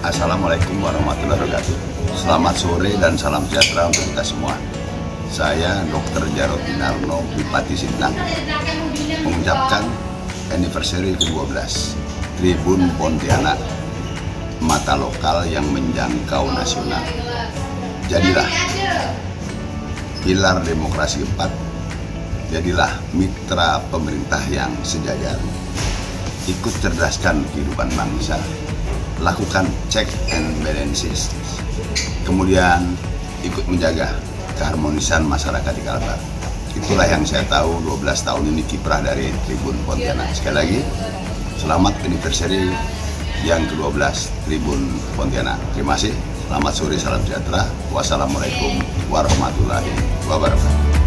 Assalamualaikum warahmatullahi wabarakatuh. Selamat sore dan salam sejahtera untuk kita semua. Saya Dr. Jarod Dinarno, Bupati Sintang, mengucapkan anniversary ke-12 Tribun Pontianak, mata lokal yang menjangkau nasional. Jadilah pilar demokrasi keempat, jadilah mitra pemerintah yang sejajar. Ikut cerdaskan kehidupan bangsa, lakukan check and balances. Kemudian ikut menjaga keharmonisan masyarakat di Kalbar. Itulah yang saya tahu 12 tahun ini kiprah dari Tribun Pontianak. Sekali lagi, selamat anniversary yang ke-12 Tribun Pontianak. Terima kasih. Selamat sore, salam sejahtera. Wassalamualaikum warahmatullahi wabarakatuh.